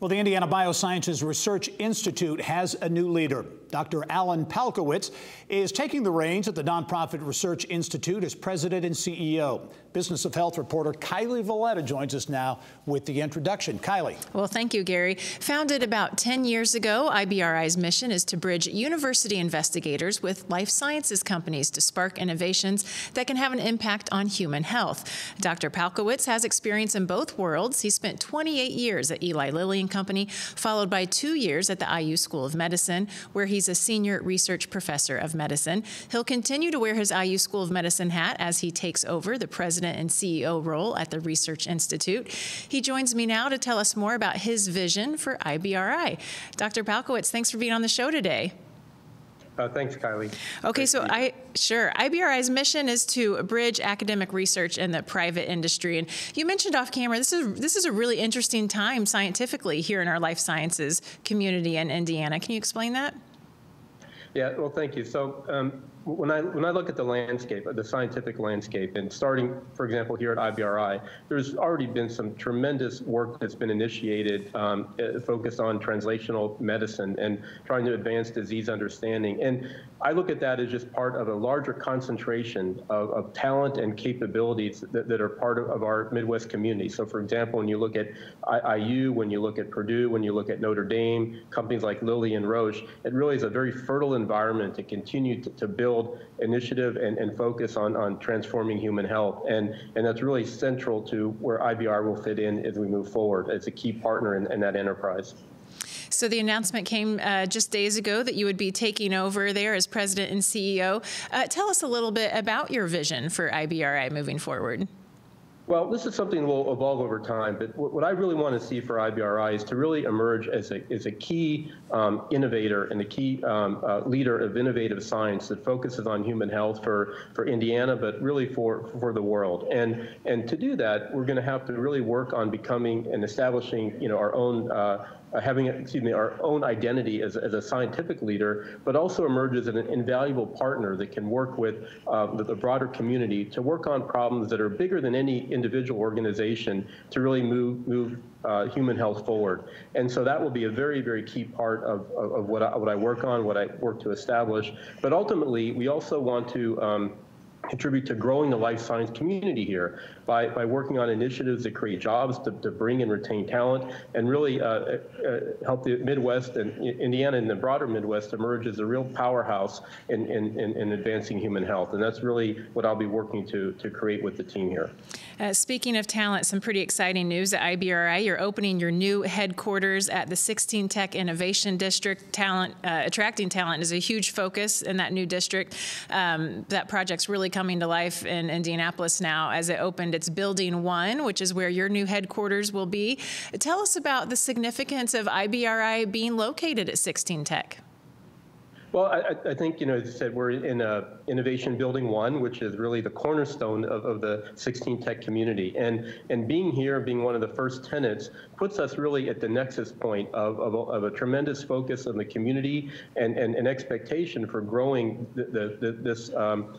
Well, the Indiana Biosciences Research Institute has a new leader. Dr. Alan Palkowitz is taking the reins at the nonprofit Research Institute as president and CEO. Business of Health reporter Kylie Veleta joins us now with the introduction. Kylie. Well, thank you, Gary. Founded about 10 years ago, IBRI's mission is to bridge university investigators with life sciences companies to spark innovations that can have an impact on human health. Dr. Palkowitz has experience in both worlds. He spent 28 years at Eli Lilly and Company, followed by two years at the IU School of Medicine, where he's a senior research professor of medicine. He'll continue to wear his IU School of Medicine hat as he takes over the president and CEO role at the Research Institute. He joins me now to tell us more about his vision for IBRI. Dr. Palkowitz, thanks for being on the show today. Uh, thanks, Kylie. Okay, so I sure IBRI's mission is to bridge academic research and the private industry. And you mentioned off camera this is this is a really interesting time scientifically here in our life sciences community in Indiana. Can you explain that? Yeah, well, thank you. So um, when I when I look at the landscape, the scientific landscape, and starting, for example, here at IBRI, there's already been some tremendous work that's been initiated um, uh, focused on translational medicine and trying to advance disease understanding. And I look at that as just part of a larger concentration of, of talent and capabilities that, that are part of, of, our Midwest community. So, for example, when you look at IU, when you look at Purdue, when you look at Notre Dame, companies like Lilly and Roche, it really is a very fertile environment to continue to, to build initiative and, and focus on, on transforming human health. And, and that's really central to where IBR will fit in as we move forward. It's a key partner in, in that enterprise. So the announcement came uh, just days ago that you would be taking over there as president and CEO. Uh, tell us a little bit about your vision for IBRI moving forward. Well, this is something that will evolve over time, but what I really want to see for IBRI is to really emerge as a, as a key um, innovator and a key um, uh, leader of innovative science that focuses on human health for, for Indiana, but really for, for the world. And, and to do that, we're going to have to really work on becoming and establishing you know, our own uh, uh, having excuse me our own identity as, as a scientific leader, but also emerges as an invaluable partner that can work with uh, the, the, broader community to work on problems that are bigger than any individual organization to really move move uh, human health forward. And so that will be a very very key part of, of, of what I, what I work on, what I work to establish. But ultimately, we also want to um, contribute to growing the life science community here by, by working on initiatives that create jobs, to, to bring and retain talent, and really uh, uh, help the Midwest and Indiana and the broader Midwest emerge as a real powerhouse in, in, in, in advancing human health. And that's really what I'll be working to, to create with the team here. Uh, speaking of talent, some pretty exciting news at IBRI. You're opening your new headquarters at the 16 Tech Innovation District. Talent, uh, attracting talent is a huge focus in that new district. Um, that project's really coming to life in Indianapolis now as it opened its Building 1, which is where your new headquarters will be. Tell us about the significance of IBRI being located at 16 Tech. Well, I, I, think, you know, as I said, we're in a innovation building one, which is really the cornerstone of, of the 16 tech community. And, and being here, being one of the first tenants, puts us really at the nexus point of, of, of a tremendous focus on the community and, and an expectation for growing the, the, the, this um,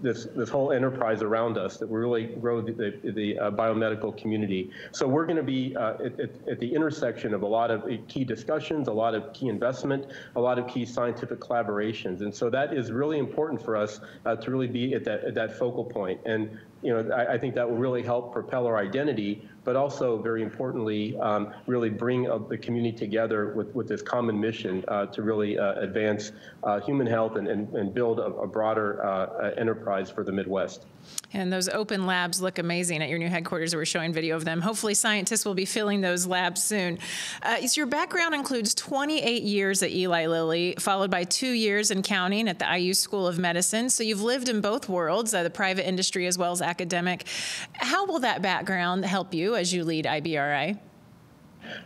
this this whole enterprise around us that we really grow the, the, the uh, biomedical community. So we're going to be uh, at, at, the intersection of a lot of key discussions, a lot of key investment, a lot of key scientific collaborations, and so that is really important for us uh, to really be at that at that focal point. And you know, I, I, think that will really help propel our identity, but also very importantly, um, really bring uh, the community together with, with this common mission uh, to really uh, advance uh, human health and, and, and build a, a broader uh, enterprise for the Midwest. And those open labs look amazing at your new headquarters. We're showing video of them. Hopefully, scientists will be filling those labs soon. Uh, so your background includes 28 years at Eli Lilly, followed by two years in counting at the IU School of Medicine. So you've lived in both worlds, uh, the private industry as well as academic. How will that background help you as you lead IBRI?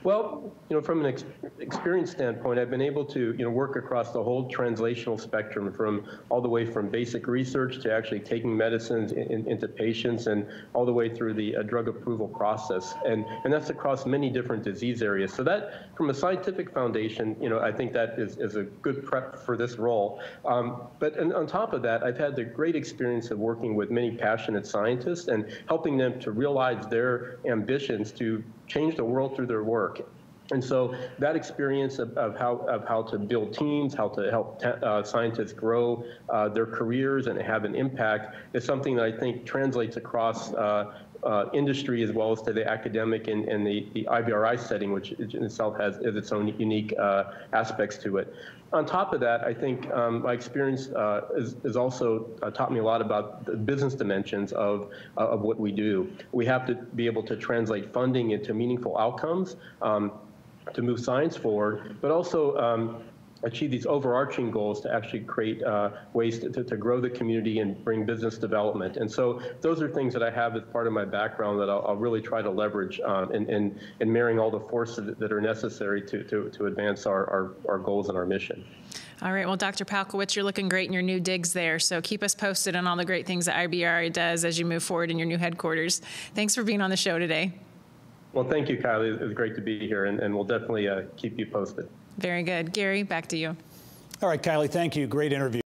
Well, you know, from an ex experience standpoint, I've been able to, you know, work across the whole translational spectrum from all the way from basic research to actually taking medicines in, in, into patients and all the way through the uh, drug approval process. And, and that's across many different disease areas. So that, from a scientific foundation, you know, I think that is, is a good prep for this role. Um, but on top of that, I've had the great experience of working with many passionate scientists and helping them to realize their ambitions to change the world through their work. And so that experience of, of, how, of how to build teams, how to help uh, scientists grow uh, their careers and have an impact is something that I think translates across uh, uh, industry as well as to the academic and, and the, the IBRI setting, which in itself has, has its own unique uh, aspects to it. On top of that, I think um, my experience uh, is, also uh, taught me a lot about the business dimensions of, uh, of what we do. We have to be able to translate funding into meaningful outcomes um, to move science forward, but also um, achieve these overarching goals to actually create uh, ways to, to, grow the community and bring business development. And so those are things that I have as part of my background that I'll, I'll really try to leverage um, in, in, in, marrying all the forces that are necessary to, to, to advance our, our, our goals and our mission. All right. Well, Dr. Palkowitz, you're looking great in your new digs there. So keep us posted on all the great things that IBRI does as you move forward in your new headquarters. Thanks for being on the show today. Well, thank you, Kylie. It was great to be here, and, and we'll definitely uh, keep you posted. Very good. Gary, back to you. All right, Kylie, thank you. Great interview.